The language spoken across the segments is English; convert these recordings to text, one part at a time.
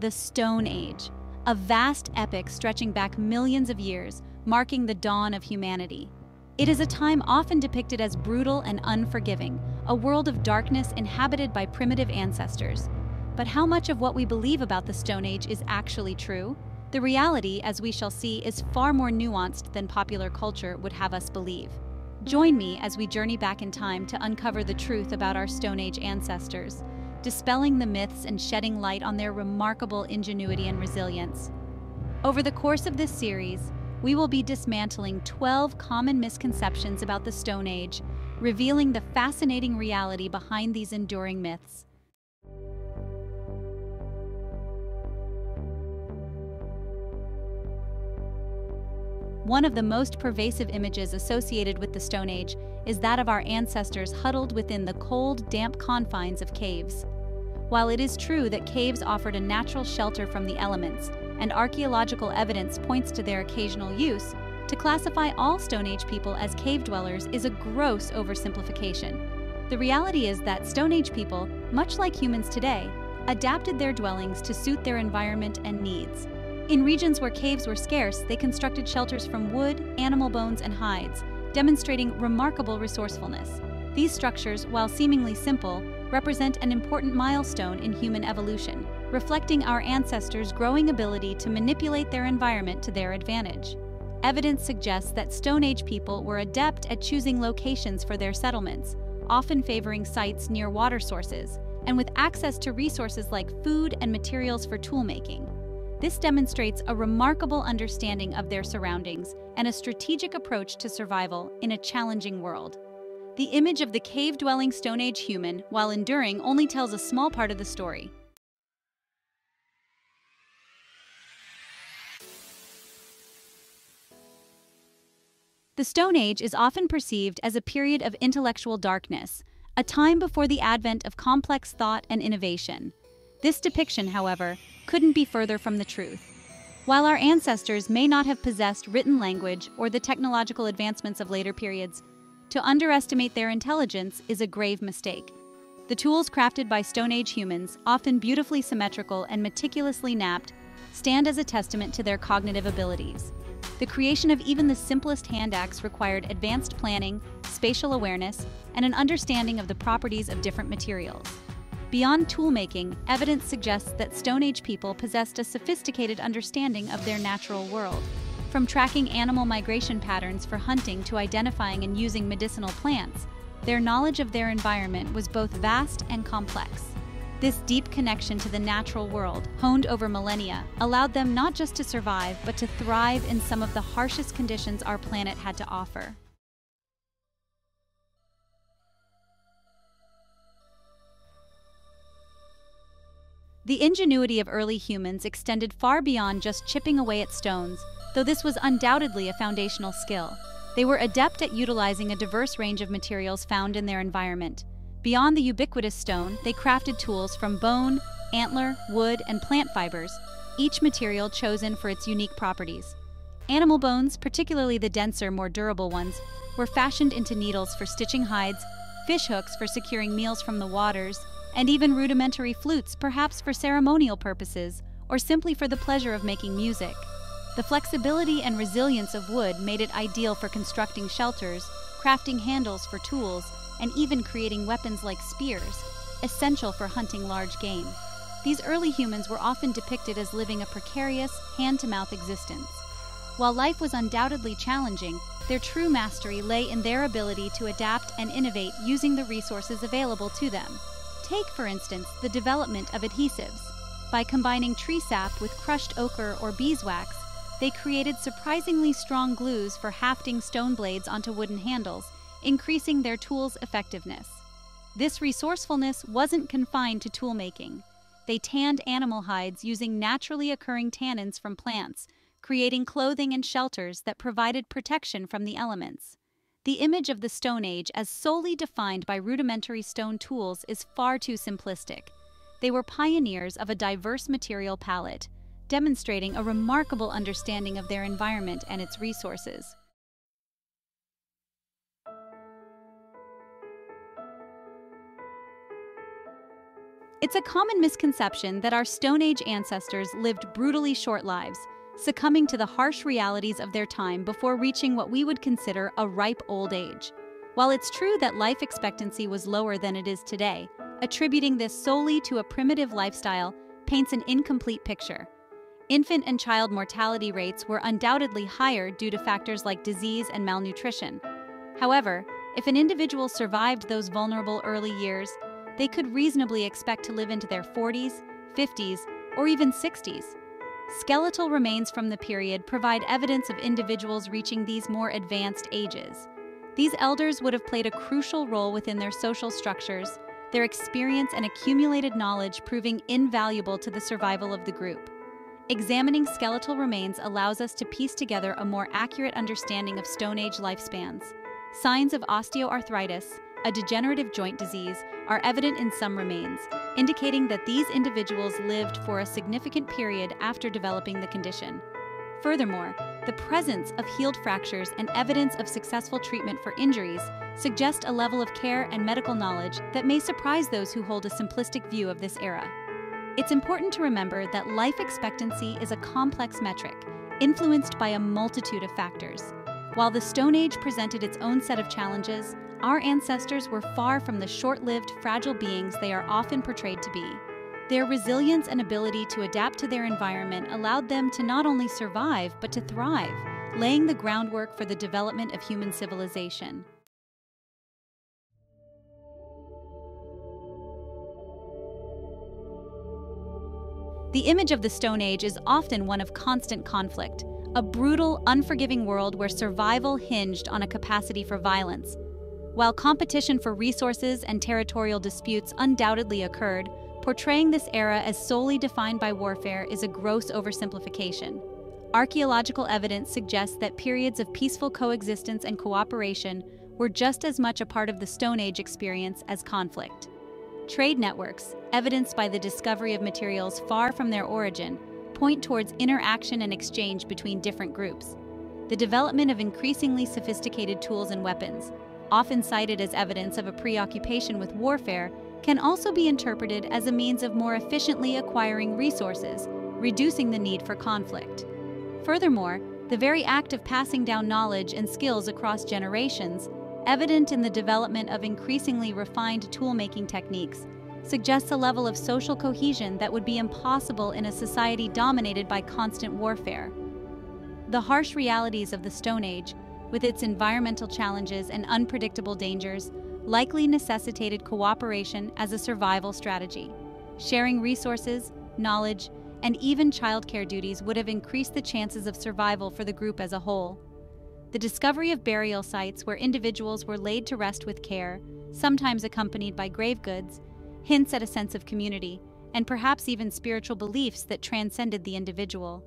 the Stone Age, a vast epoch stretching back millions of years, marking the dawn of humanity. It is a time often depicted as brutal and unforgiving, a world of darkness inhabited by primitive ancestors. But how much of what we believe about the Stone Age is actually true? The reality, as we shall see, is far more nuanced than popular culture would have us believe. Join me as we journey back in time to uncover the truth about our Stone Age ancestors, dispelling the myths and shedding light on their remarkable ingenuity and resilience. Over the course of this series, we will be dismantling 12 common misconceptions about the Stone Age, revealing the fascinating reality behind these enduring myths. One of the most pervasive images associated with the Stone Age is that of our ancestors huddled within the cold, damp confines of caves. While it is true that caves offered a natural shelter from the elements, and archaeological evidence points to their occasional use, to classify all Stone Age people as cave dwellers is a gross oversimplification. The reality is that Stone Age people, much like humans today, adapted their dwellings to suit their environment and needs. In regions where caves were scarce, they constructed shelters from wood, animal bones, and hides, demonstrating remarkable resourcefulness. These structures, while seemingly simple, represent an important milestone in human evolution, reflecting our ancestors' growing ability to manipulate their environment to their advantage. Evidence suggests that Stone Age people were adept at choosing locations for their settlements, often favoring sites near water sources, and with access to resources like food and materials for toolmaking. This demonstrates a remarkable understanding of their surroundings and a strategic approach to survival in a challenging world. The image of the cave-dwelling Stone Age human, while enduring, only tells a small part of the story. The Stone Age is often perceived as a period of intellectual darkness, a time before the advent of complex thought and innovation. This depiction, however, couldn't be further from the truth. While our ancestors may not have possessed written language or the technological advancements of later periods, to underestimate their intelligence is a grave mistake. The tools crafted by Stone Age humans, often beautifully symmetrical and meticulously knapped, stand as a testament to their cognitive abilities. The creation of even the simplest hand axe required advanced planning, spatial awareness, and an understanding of the properties of different materials. Beyond toolmaking, evidence suggests that Stone Age people possessed a sophisticated understanding of their natural world. From tracking animal migration patterns for hunting to identifying and using medicinal plants, their knowledge of their environment was both vast and complex. This deep connection to the natural world, honed over millennia, allowed them not just to survive, but to thrive in some of the harshest conditions our planet had to offer. The ingenuity of early humans extended far beyond just chipping away at stones, though this was undoubtedly a foundational skill. They were adept at utilizing a diverse range of materials found in their environment. Beyond the ubiquitous stone, they crafted tools from bone, antler, wood, and plant fibers, each material chosen for its unique properties. Animal bones, particularly the denser, more durable ones, were fashioned into needles for stitching hides, fish hooks for securing meals from the waters, and even rudimentary flutes, perhaps for ceremonial purposes or simply for the pleasure of making music. The flexibility and resilience of wood made it ideal for constructing shelters, crafting handles for tools, and even creating weapons like spears, essential for hunting large game. These early humans were often depicted as living a precarious, hand to mouth existence. While life was undoubtedly challenging, their true mastery lay in their ability to adapt and innovate using the resources available to them. Take, for instance, the development of adhesives. By combining tree sap with crushed ochre or beeswax, they created surprisingly strong glues for hafting stone blades onto wooden handles, increasing their tools' effectiveness. This resourcefulness wasn't confined to toolmaking. They tanned animal hides using naturally occurring tannins from plants, creating clothing and shelters that provided protection from the elements. The image of the Stone Age as solely defined by rudimentary stone tools is far too simplistic. They were pioneers of a diverse material palette, demonstrating a remarkable understanding of their environment and its resources. It's a common misconception that our Stone Age ancestors lived brutally short lives, succumbing to the harsh realities of their time before reaching what we would consider a ripe old age. While it's true that life expectancy was lower than it is today, attributing this solely to a primitive lifestyle paints an incomplete picture. Infant and child mortality rates were undoubtedly higher due to factors like disease and malnutrition. However, if an individual survived those vulnerable early years, they could reasonably expect to live into their 40s, 50s, or even 60s. Skeletal remains from the period provide evidence of individuals reaching these more advanced ages. These elders would have played a crucial role within their social structures, their experience and accumulated knowledge proving invaluable to the survival of the group. Examining skeletal remains allows us to piece together a more accurate understanding of Stone Age lifespans. Signs of osteoarthritis, a degenerative joint disease, are evident in some remains, indicating that these individuals lived for a significant period after developing the condition. Furthermore, the presence of healed fractures and evidence of successful treatment for injuries suggest a level of care and medical knowledge that may surprise those who hold a simplistic view of this era. It's important to remember that life expectancy is a complex metric, influenced by a multitude of factors. While the Stone Age presented its own set of challenges, our ancestors were far from the short lived, fragile beings they are often portrayed to be. Their resilience and ability to adapt to their environment allowed them to not only survive, but to thrive, laying the groundwork for the development of human civilization. The image of the Stone Age is often one of constant conflict, a brutal, unforgiving world where survival hinged on a capacity for violence. While competition for resources and territorial disputes undoubtedly occurred, portraying this era as solely defined by warfare is a gross oversimplification. Archaeological evidence suggests that periods of peaceful coexistence and cooperation were just as much a part of the Stone Age experience as conflict. Trade networks, evidenced by the discovery of materials far from their origin, point towards interaction and exchange between different groups. The development of increasingly sophisticated tools and weapons, often cited as evidence of a preoccupation with warfare, can also be interpreted as a means of more efficiently acquiring resources, reducing the need for conflict. Furthermore, the very act of passing down knowledge and skills across generations evident in the development of increasingly refined tool-making techniques, suggests a level of social cohesion that would be impossible in a society dominated by constant warfare. The harsh realities of the Stone Age, with its environmental challenges and unpredictable dangers, likely necessitated cooperation as a survival strategy. Sharing resources, knowledge, and even childcare duties would have increased the chances of survival for the group as a whole. The discovery of burial sites where individuals were laid to rest with care, sometimes accompanied by grave goods, hints at a sense of community, and perhaps even spiritual beliefs that transcended the individual.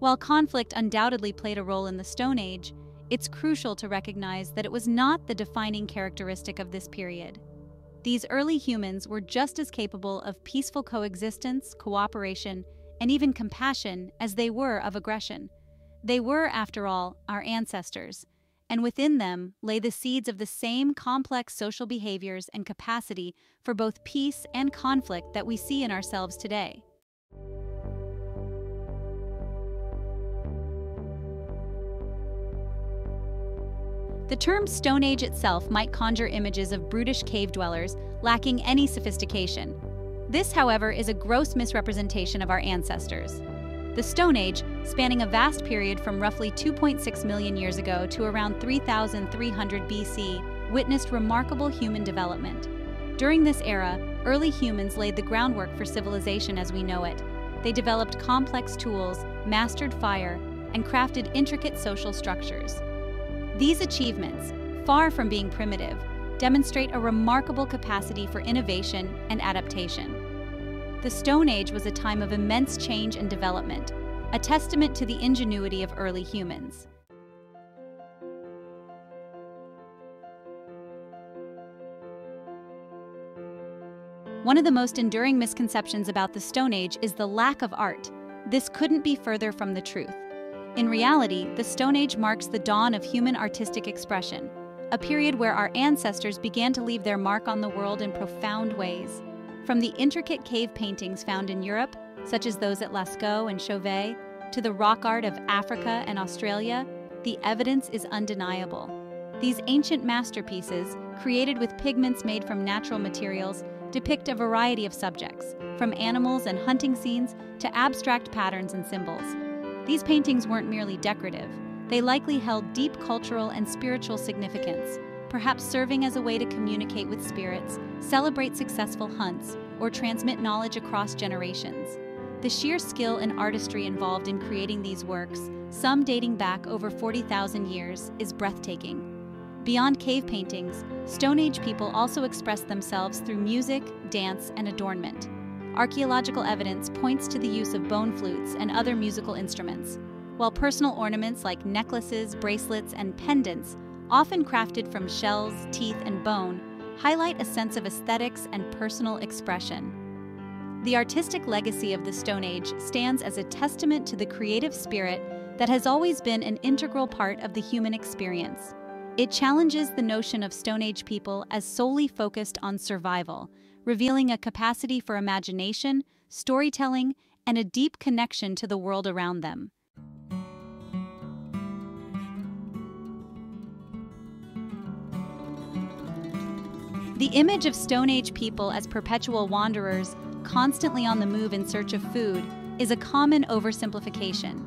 While conflict undoubtedly played a role in the Stone Age, it's crucial to recognize that it was not the defining characteristic of this period. These early humans were just as capable of peaceful coexistence, cooperation, and even compassion as they were of aggression. They were, after all, our ancestors, and within them lay the seeds of the same complex social behaviors and capacity for both peace and conflict that we see in ourselves today. The term Stone Age itself might conjure images of brutish cave dwellers lacking any sophistication. This, however, is a gross misrepresentation of our ancestors. The Stone Age, spanning a vast period from roughly 2.6 million years ago to around 3,300 BC, witnessed remarkable human development. During this era, early humans laid the groundwork for civilization as we know it. They developed complex tools, mastered fire, and crafted intricate social structures. These achievements, far from being primitive, demonstrate a remarkable capacity for innovation and adaptation. The Stone Age was a time of immense change and development, a testament to the ingenuity of early humans. One of the most enduring misconceptions about the Stone Age is the lack of art. This couldn't be further from the truth. In reality, the Stone Age marks the dawn of human artistic expression, a period where our ancestors began to leave their mark on the world in profound ways. From the intricate cave paintings found in Europe, such as those at Lascaux and Chauvet, to the rock art of Africa and Australia, the evidence is undeniable. These ancient masterpieces, created with pigments made from natural materials, depict a variety of subjects, from animals and hunting scenes to abstract patterns and symbols. These paintings weren't merely decorative, they likely held deep cultural and spiritual significance, perhaps serving as a way to communicate with spirits, celebrate successful hunts, or transmit knowledge across generations. The sheer skill and artistry involved in creating these works, some dating back over 40,000 years, is breathtaking. Beyond cave paintings, Stone Age people also expressed themselves through music, dance, and adornment. Archaeological evidence points to the use of bone flutes and other musical instruments, while personal ornaments like necklaces, bracelets, and pendants, often crafted from shells, teeth, and bone, highlight a sense of aesthetics and personal expression. The artistic legacy of the Stone Age stands as a testament to the creative spirit that has always been an integral part of the human experience. It challenges the notion of Stone Age people as solely focused on survival, revealing a capacity for imagination, storytelling, and a deep connection to the world around them. The image of Stone Age people as perpetual wanderers, constantly on the move in search of food, is a common oversimplification.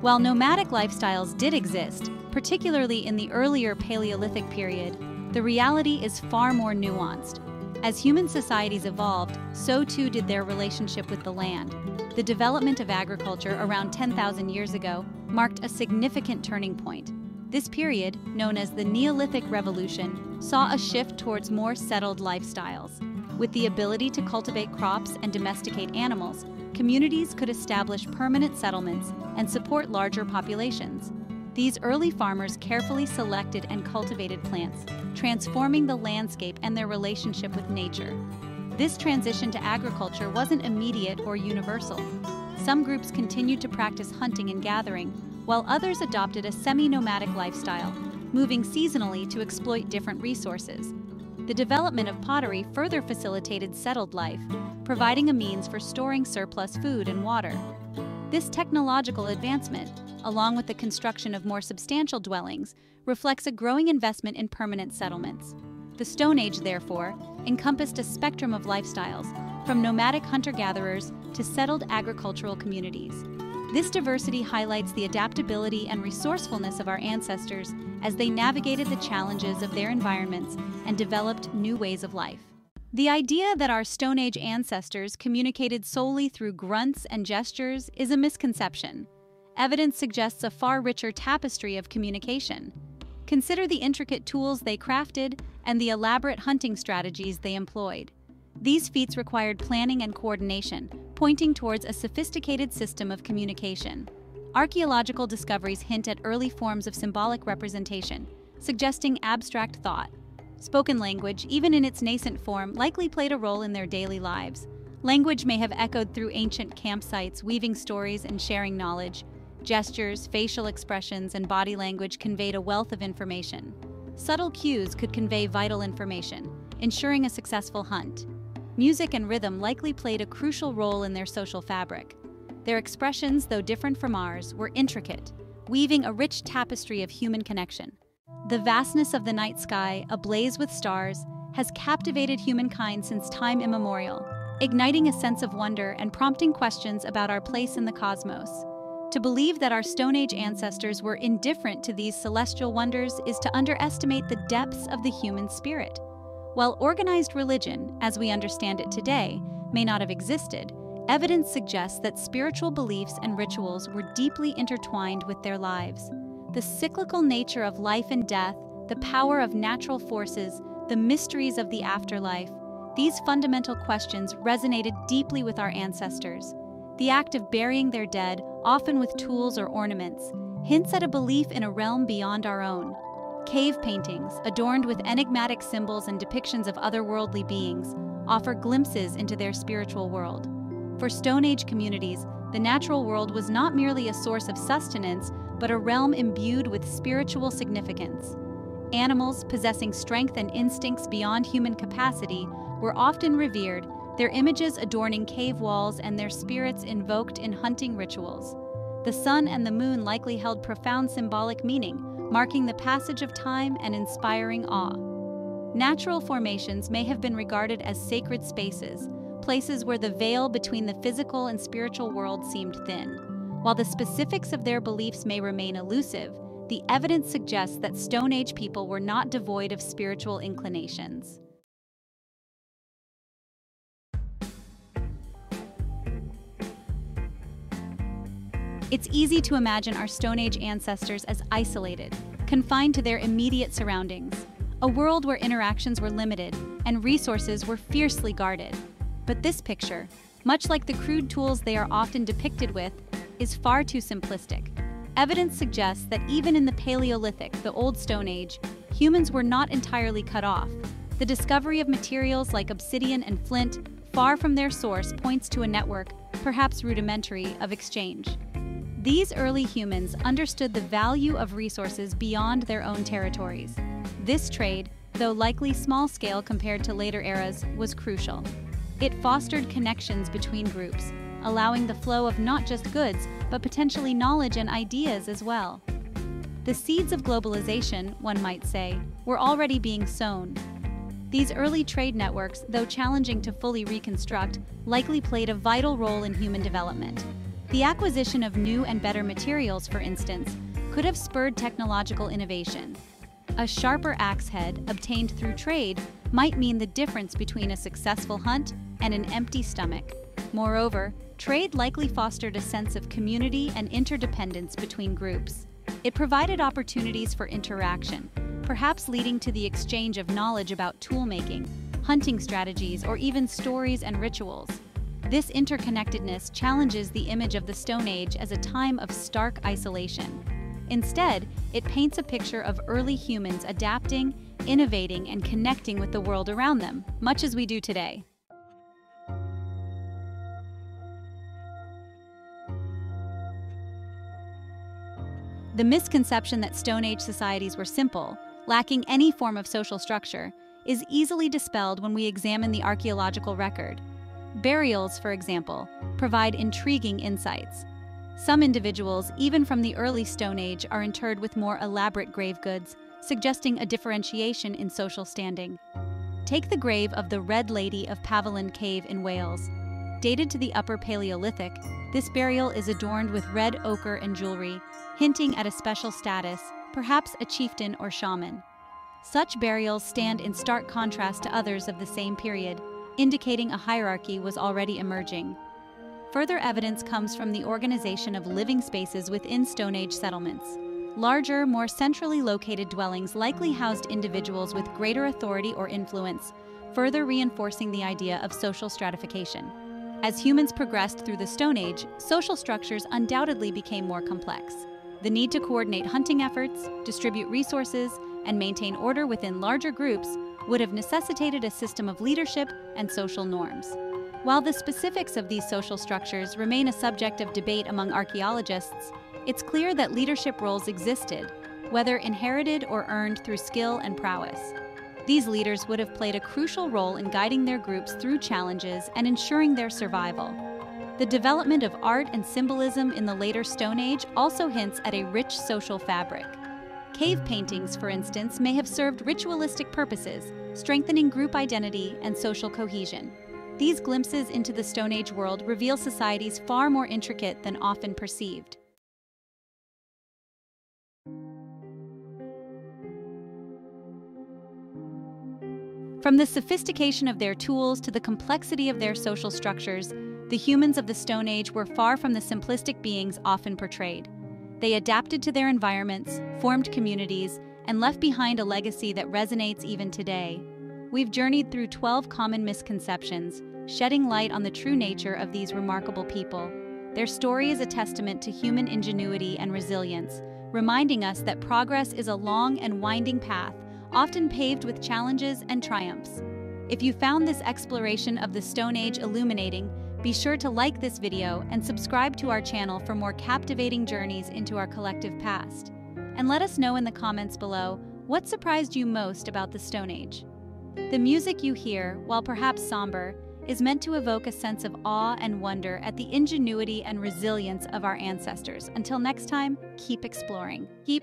While nomadic lifestyles did exist, particularly in the earlier Paleolithic period, the reality is far more nuanced. As human societies evolved, so too did their relationship with the land. The development of agriculture around 10,000 years ago marked a significant turning point. This period, known as the Neolithic Revolution, saw a shift towards more settled lifestyles. With the ability to cultivate crops and domesticate animals, communities could establish permanent settlements and support larger populations. These early farmers carefully selected and cultivated plants, transforming the landscape and their relationship with nature. This transition to agriculture wasn't immediate or universal. Some groups continued to practice hunting and gathering, while others adopted a semi-nomadic lifestyle, moving seasonally to exploit different resources. The development of pottery further facilitated settled life, providing a means for storing surplus food and water. This technological advancement, along with the construction of more substantial dwellings, reflects a growing investment in permanent settlements. The Stone Age, therefore, encompassed a spectrum of lifestyles, from nomadic hunter gatherers to settled agricultural communities. This diversity highlights the adaptability and resourcefulness of our ancestors as they navigated the challenges of their environments and developed new ways of life. The idea that our Stone Age ancestors communicated solely through grunts and gestures is a misconception. Evidence suggests a far richer tapestry of communication. Consider the intricate tools they crafted and the elaborate hunting strategies they employed. These feats required planning and coordination, pointing towards a sophisticated system of communication. Archaeological discoveries hint at early forms of symbolic representation, suggesting abstract thought. Spoken language, even in its nascent form, likely played a role in their daily lives. Language may have echoed through ancient campsites, weaving stories and sharing knowledge. Gestures, facial expressions, and body language conveyed a wealth of information. Subtle cues could convey vital information, ensuring a successful hunt. Music and rhythm likely played a crucial role in their social fabric. Their expressions, though different from ours, were intricate, weaving a rich tapestry of human connection. The vastness of the night sky, ablaze with stars, has captivated humankind since time immemorial, igniting a sense of wonder and prompting questions about our place in the cosmos. To believe that our Stone Age ancestors were indifferent to these celestial wonders is to underestimate the depths of the human spirit. While organized religion, as we understand it today, may not have existed, evidence suggests that spiritual beliefs and rituals were deeply intertwined with their lives. The cyclical nature of life and death, the power of natural forces, the mysteries of the afterlife, these fundamental questions resonated deeply with our ancestors. The act of burying their dead, often with tools or ornaments, hints at a belief in a realm beyond our own. Cave paintings, adorned with enigmatic symbols and depictions of otherworldly beings, offer glimpses into their spiritual world. For Stone Age communities, the natural world was not merely a source of sustenance, but a realm imbued with spiritual significance. Animals possessing strength and instincts beyond human capacity were often revered, their images adorning cave walls and their spirits invoked in hunting rituals. The sun and the moon likely held profound symbolic meaning, marking the passage of time and inspiring awe. Natural formations may have been regarded as sacred spaces, places where the veil between the physical and spiritual world seemed thin. While the specifics of their beliefs may remain elusive, the evidence suggests that Stone Age people were not devoid of spiritual inclinations. It's easy to imagine our Stone Age ancestors as isolated, confined to their immediate surroundings, a world where interactions were limited and resources were fiercely guarded. But this picture, much like the crude tools they are often depicted with, is far too simplistic. Evidence suggests that even in the Paleolithic, the Old Stone Age, humans were not entirely cut off. The discovery of materials like obsidian and flint, far from their source, points to a network, perhaps rudimentary, of exchange. These early humans understood the value of resources beyond their own territories. This trade, though likely small scale compared to later eras, was crucial. It fostered connections between groups, allowing the flow of not just goods, but potentially knowledge and ideas as well. The seeds of globalization, one might say, were already being sown. These early trade networks, though challenging to fully reconstruct, likely played a vital role in human development. The acquisition of new and better materials, for instance, could have spurred technological innovation. A sharper axe head obtained through trade might mean the difference between a successful hunt and an empty stomach. Moreover, trade likely fostered a sense of community and interdependence between groups. It provided opportunities for interaction, perhaps leading to the exchange of knowledge about toolmaking, hunting strategies, or even stories and rituals. This interconnectedness challenges the image of the Stone Age as a time of stark isolation. Instead, it paints a picture of early humans adapting, innovating, and connecting with the world around them, much as we do today. The misconception that Stone Age societies were simple, lacking any form of social structure, is easily dispelled when we examine the archaeological record. Burials, for example, provide intriguing insights. Some individuals, even from the early Stone Age, are interred with more elaborate grave goods, suggesting a differentiation in social standing. Take the grave of the Red Lady of Paviland Cave in Wales. Dated to the Upper Paleolithic, this burial is adorned with red ochre and jewelry, hinting at a special status, perhaps a chieftain or shaman. Such burials stand in stark contrast to others of the same period, indicating a hierarchy was already emerging. Further evidence comes from the organization of living spaces within Stone Age settlements. Larger, more centrally located dwellings likely housed individuals with greater authority or influence, further reinforcing the idea of social stratification. As humans progressed through the Stone Age, social structures undoubtedly became more complex. The need to coordinate hunting efforts, distribute resources, and maintain order within larger groups would have necessitated a system of leadership and social norms. While the specifics of these social structures remain a subject of debate among archaeologists, it's clear that leadership roles existed, whether inherited or earned through skill and prowess. These leaders would have played a crucial role in guiding their groups through challenges and ensuring their survival. The development of art and symbolism in the later Stone Age also hints at a rich social fabric. Cave paintings, for instance, may have served ritualistic purposes, strengthening group identity and social cohesion. These glimpses into the Stone Age world reveal societies far more intricate than often perceived. From the sophistication of their tools to the complexity of their social structures, the humans of the Stone Age were far from the simplistic beings often portrayed. They adapted to their environments, formed communities, and left behind a legacy that resonates even today. We've journeyed through 12 common misconceptions, shedding light on the true nature of these remarkable people. Their story is a testament to human ingenuity and resilience, reminding us that progress is a long and winding path, often paved with challenges and triumphs. If you found this exploration of the Stone Age illuminating, be sure to like this video and subscribe to our channel for more captivating journeys into our collective past. And let us know in the comments below what surprised you most about the Stone Age. The music you hear, while perhaps somber, is meant to evoke a sense of awe and wonder at the ingenuity and resilience of our ancestors. Until next time, keep exploring. Keep